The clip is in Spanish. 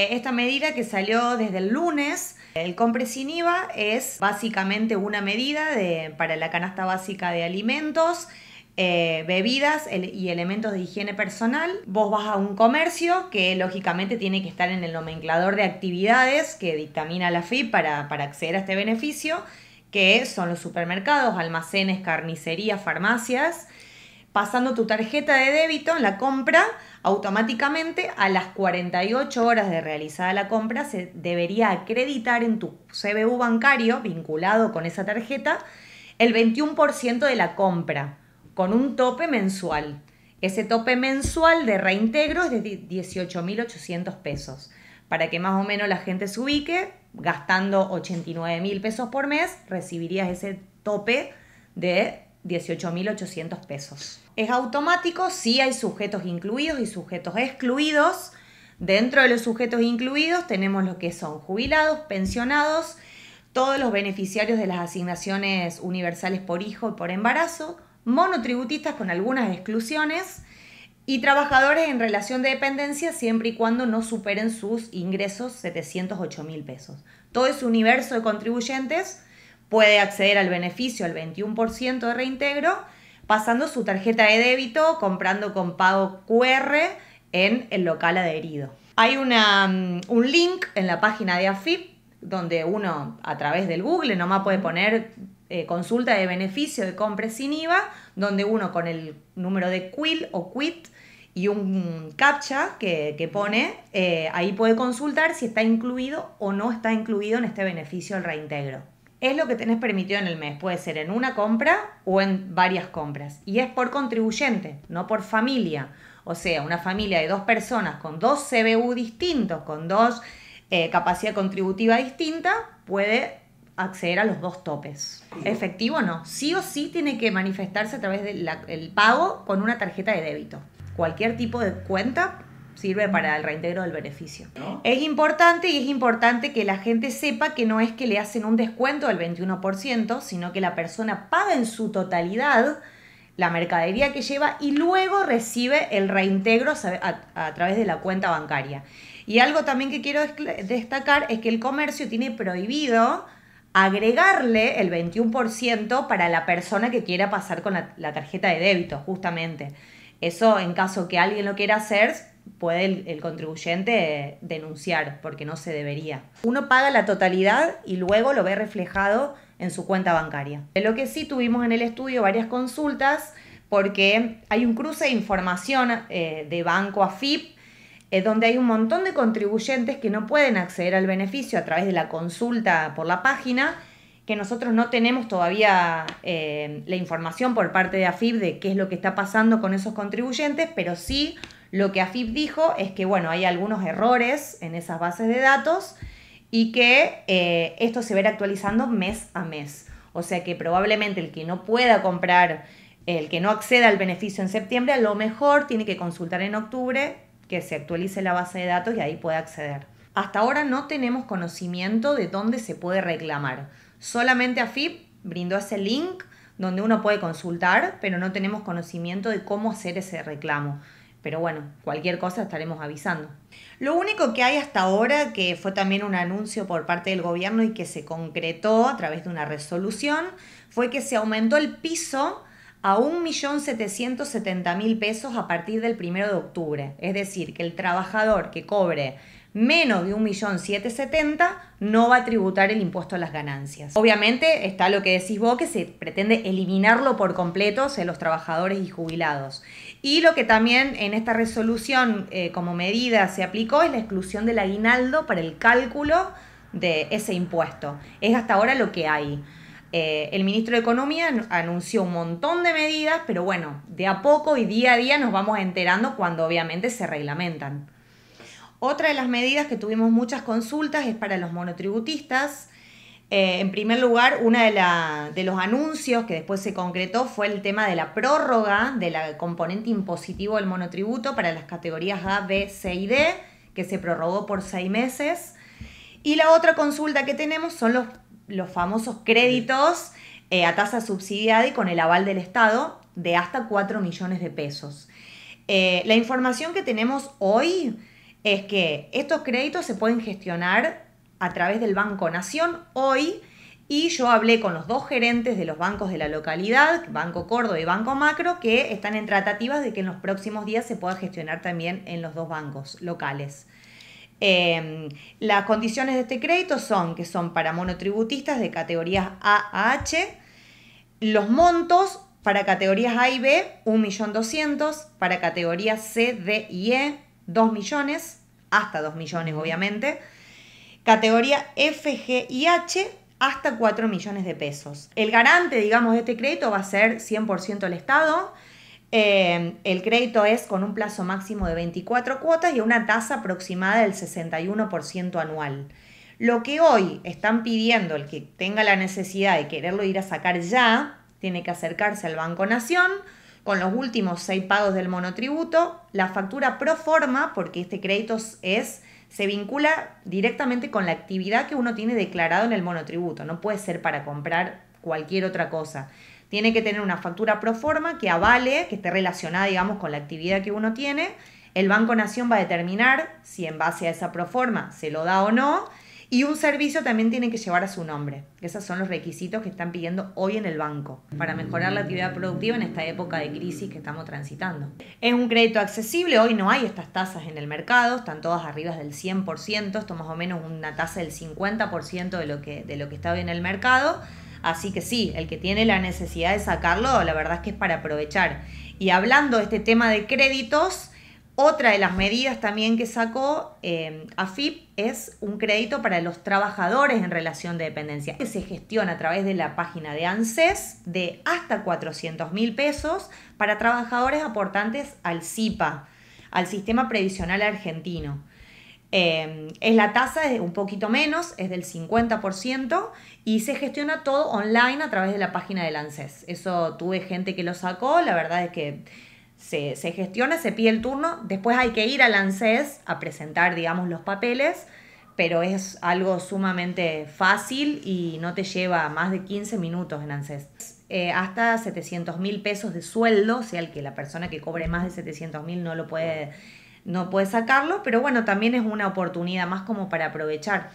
Esta medida que salió desde el lunes, el compre sin IVA, es básicamente una medida para la canasta básica de alimentos, eh, bebidas y elementos de higiene personal. Vos vas a un comercio que lógicamente tiene que estar en el nomenclador de actividades que dictamina la FIP para, para acceder a este beneficio, que son los supermercados, almacenes, carnicerías, farmacias pasando tu tarjeta de débito en la compra, automáticamente a las 48 horas de realizada la compra se debería acreditar en tu CBU bancario vinculado con esa tarjeta el 21% de la compra con un tope mensual. Ese tope mensual de reintegro es de 18.800 pesos. Para que más o menos la gente se ubique, gastando 89.000 pesos por mes, recibirías ese tope de 18.800 pesos. Es automático, sí hay sujetos incluidos y sujetos excluidos. Dentro de los sujetos incluidos tenemos lo que son jubilados, pensionados, todos los beneficiarios de las asignaciones universales por hijo y por embarazo, monotributistas con algunas exclusiones y trabajadores en relación de dependencia siempre y cuando no superen sus ingresos 708 mil pesos. Todo ese universo de contribuyentes puede acceder al beneficio al 21% de reintegro pasando su tarjeta de débito, comprando con pago QR en el local adherido. Hay una, mm, un link en la página de AFIP donde uno a través del Google nomás puede poner eh, consulta de beneficio de compra sin IVA, donde uno con el número de QUIL o QUIT y un captcha que, pone, eh, ahí puede consultar si está incluido o no está incluido en este beneficio del reintegro es lo que tenés permitido en el mes. Puede ser en una compra o en varias compras. Y es por contribuyente, no por familia. O sea, una familia de dos personas con dos CBU distintos, con dos eh, capacidad contributiva distinta, puede acceder a los dos topes. Efectivo no. Sí o sí tiene que manifestarse a través del pago con una tarjeta de débito. Cualquier tipo de cuenta sirve para el reintegro del beneficio. Es importante y es importante que la gente sepa que no es que le hacen un descuento del 21%, sino que la persona paga en su totalidad la mercadería que lleva y luego recibe el reintegro a, través de la cuenta bancaria. Y algo también que quiero destacar es que el comercio tiene prohibido agregarle el 21% para la persona que quiera pasar con la, la tarjeta de débito, justamente. Eso en caso que alguien lo quiera hacer, puede el, contribuyente denunciar porque no se debería. Uno paga la totalidad y luego lo ve reflejado en su cuenta bancaria. Lo que sí tuvimos en el estudio varias consultas porque hay un cruce de información eh, de banco a FIP eh, donde hay un montón de contribuyentes que no pueden acceder al beneficio a través de la consulta por la página que nosotros no tenemos todavía eh, la información por parte de AFIP de qué es lo que está pasando con esos contribuyentes, pero sí lo que AFIP dijo es que, bueno, hay algunos errores en esas bases de datos y que eh, esto se verá actualizando mes a mes. O sea que probablemente el que no pueda comprar, el que no acceda al beneficio en septiembre, a lo mejor tiene que consultar en octubre que se actualice la base de datos y ahí pueda acceder. Hasta ahora no tenemos conocimiento de dónde se puede reclamar. Solamente AFIP brindó ese link donde uno puede consultar, pero no tenemos conocimiento de cómo hacer ese reclamo. Pero bueno, cualquier cosa estaremos avisando. Lo único que hay hasta ahora, que fue también un anuncio por parte del gobierno y que se concretó a través de una resolución, fue que se aumentó el piso a 1.770.000 pesos a partir del 1 de octubre. Es decir, que el trabajador que cobre menos de 1.770.000 no va a tributar el impuesto a las ganancias. Obviamente está lo que decís vos, que se pretende eliminarlo por completo de los trabajadores y jubilados. Y lo que también en esta resolución eh, como medida se aplicó es la exclusión del aguinaldo para el cálculo de ese impuesto. Es hasta ahora lo que hay. Eh, el ministro de Economía anunció un montón de medidas, pero bueno, de a poco y día a día nos vamos enterando cuando obviamente se reglamentan. Otra de las medidas que tuvimos muchas consultas es para los monotributistas. Eh, en primer lugar, uno de, de, los anuncios que después se concretó fue el tema de la prórroga del componente impositivo del monotributo para las categorías A, B, C y D, que se prorrogó por seis meses. Y la otra consulta que tenemos son los, los famosos créditos eh, a tasa subsidiada y con el aval del Estado de hasta 4 millones de pesos. Eh, la información que tenemos hoy es que estos créditos se pueden gestionar a través del Banco Nación hoy y yo hablé con los dos gerentes de los bancos de la localidad, Banco Córdoba y Banco Macro, que están en tratativas de que en los próximos días se pueda gestionar también en los dos bancos locales. Em, las condiciones de este crédito son que son para monotributistas de categorías A a H, los montos para categorías A y B, 1.200.000, para categorías C, D y E, 2 millones, hasta 2 millones obviamente, categoría F, G y H, hasta 4 millones de pesos. El garante, digamos, de este crédito va a ser 100% el Estado. Eh, el crédito es con un plazo máximo de 24 cuotas y una tasa aproximada del 61% anual. Lo que hoy están pidiendo el que tenga la necesidad de quererlo ir a sacar ya, tiene que acercarse al Banco Nación con los últimos seis pagos del monotributo, la factura pro forma, porque este crédito es se vincula directamente con la actividad que uno tiene declarado en el monotributo. No puede ser para comprar cualquier otra cosa. Tiene que tener una factura pro forma que avale, que esté relacionada, digamos, con la actividad que uno tiene. El Banco Nación va a determinar si en base a esa pro forma se lo da o no y un servicio también tiene que llevar a su nombre. Esos son los requisitos que están pidiendo hoy en el banco para mejorar la actividad productiva en esta época de crisis que estamos transitando. Es un crédito accesible, hoy no hay estas tasas en el mercado, están todas arriba del 100%, esto más o menos una tasa del 50% de lo, que, de lo que está hoy en el mercado. Así que sí, el que tiene la necesidad de sacarlo, la verdad es que es para aprovechar. Y hablando de este tema de créditos, otra de las medidas también que sacó eh, AFIP es un crédito para los trabajadores en relación de dependencia, que se gestiona a través de la página de ANSES de hasta 400 mil pesos para trabajadores aportantes al CIPA, al Sistema Previsional Argentino. Eh, es la tasa es un poquito menos, es del 50% y se gestiona todo online a través de la página del ANSES. Eso tuve gente que lo sacó, la verdad es que se, gestiona, se pide el turno, después hay que ir al ANSES a presentar, digamos, los papeles, pero es algo sumamente fácil y no te lleva más de 15 minutos en ANSES. Eh, hasta 700 mil pesos de sueldo, o sea, que la persona que cobre más de 700 mil no lo puede, no puede sacarlo, pero bueno, también es una oportunidad más como para aprovechar.